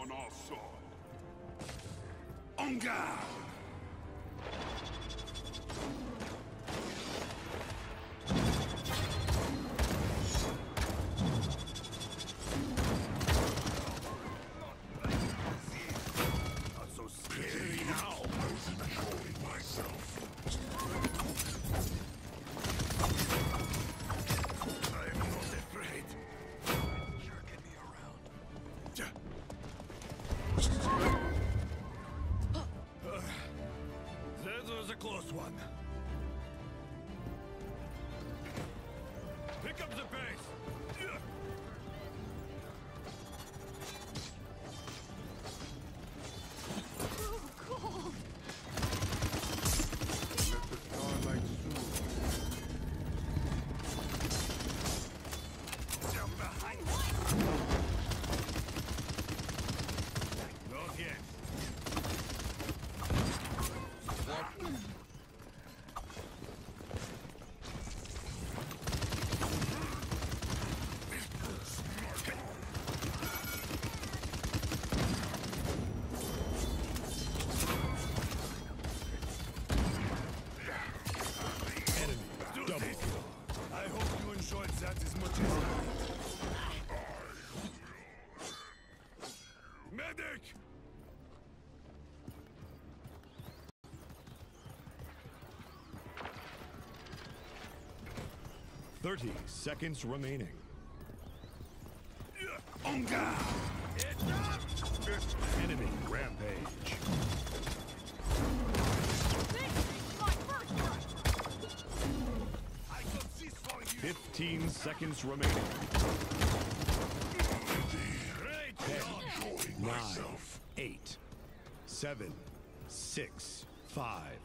on our side. on. 30 seconds remaining. Onga! Enemy rampage. Fifteen seconds remaining. Ten, nine, eight, seven, six, five,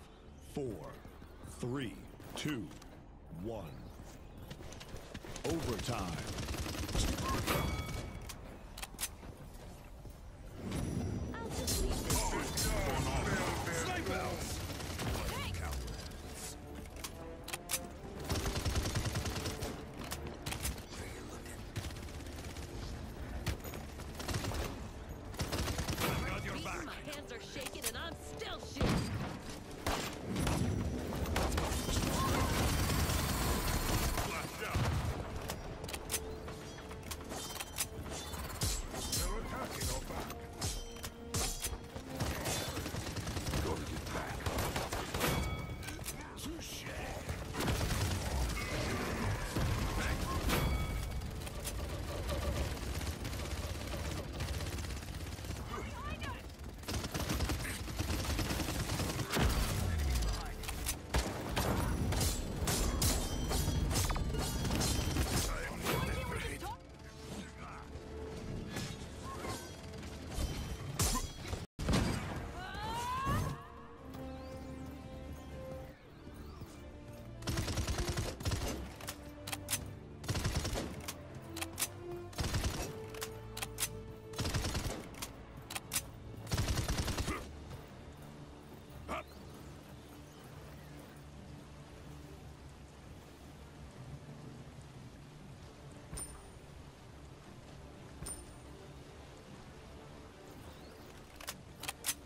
four, three, two, one. Overtime.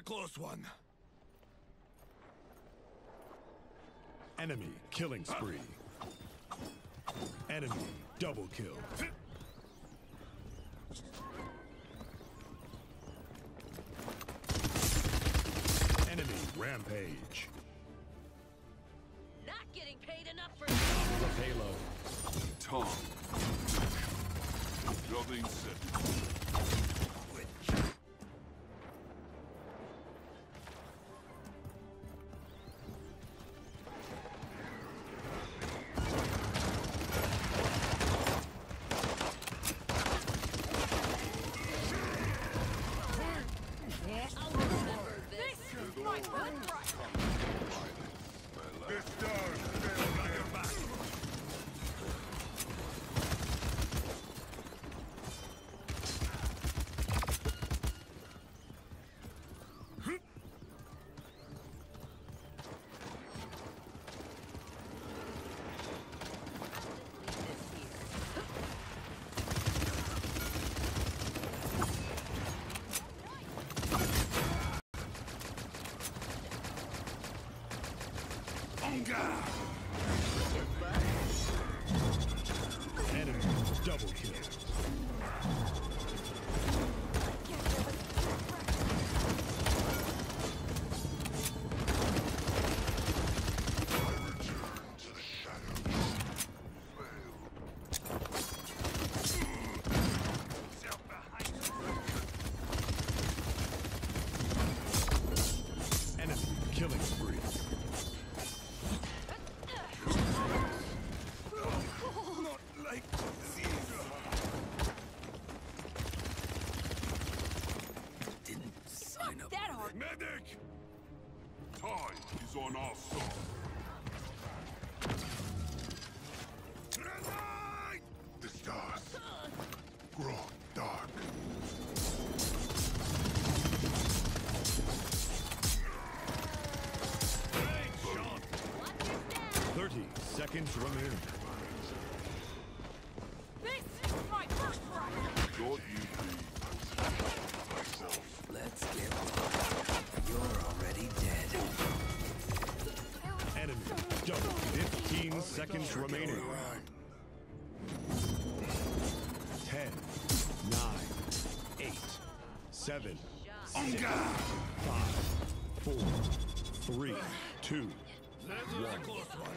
A close one. Enemy killing ah. spree. Enemy double kill. Enemy rampage. Not getting paid enough for The payload. Tom. Building set. I'll remember this. This does fail like double kill. Medic! Time is on our side. Grenade! The stars grow dark. Great shot! Watch your step. 30 seconds remain. This is my first strike. Thought you'd be myself. Let's get You're already dead. Enemy double. 15 seconds remaining. 10, 9, 8, 7, 6, 5, 4, 3, 2, That was a close one.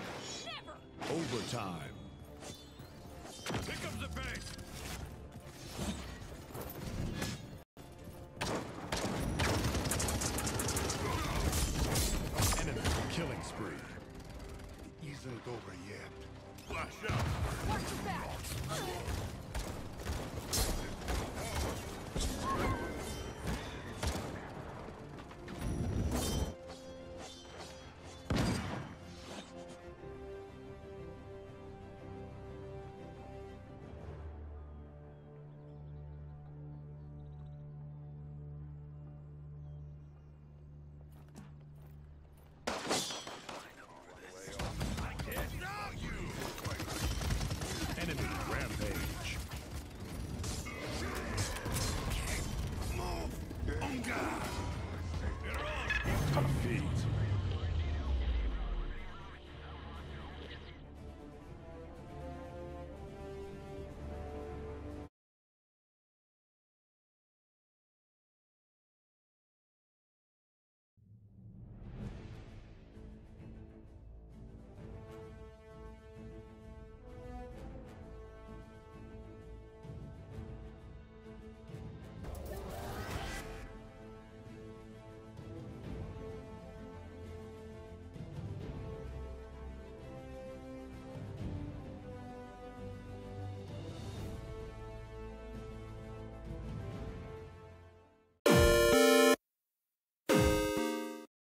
Overtime. Pick up the pace!